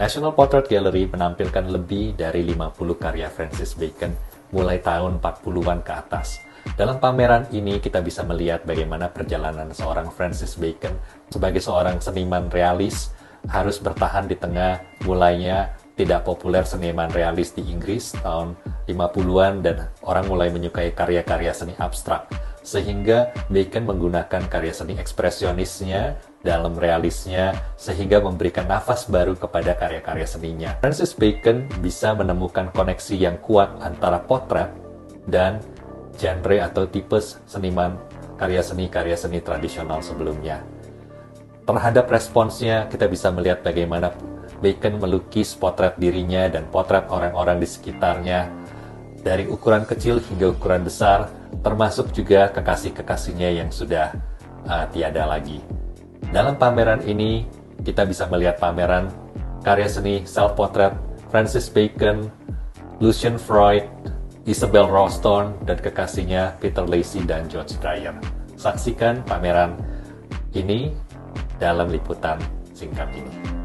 National Portrait Gallery menampilkan lebih dari 50 karya Francis Bacon mulai tahun 40-an ke atas. Dalam pameran ini kita bisa melihat bagaimana perjalanan seorang Francis Bacon sebagai seorang seniman realis harus bertahan di tengah mulainya tidak populer seniman realis di Inggris tahun 50-an dan orang mulai menyukai karya-karya seni abstrak sehingga Bacon menggunakan karya seni ekspresionisnya dalam realisnya sehingga memberikan nafas baru kepada karya-karya seninya. Francis Bacon bisa menemukan koneksi yang kuat antara potret dan genre atau tipe seniman karya seni-karya seni tradisional sebelumnya. Terhadap responsnya, kita bisa melihat bagaimana Bacon melukis potret dirinya dan potret orang-orang di sekitarnya dari ukuran kecil hingga ukuran besar, termasuk juga kekasih-kekasihnya yang sudah uh, tiada lagi. Dalam pameran ini, kita bisa melihat pameran karya seni self-portrait Francis Bacon, Lucian Freud, Isabel Ralston, dan kekasihnya Peter Lacy dan George Dyer. Saksikan pameran ini dalam liputan singkat ini.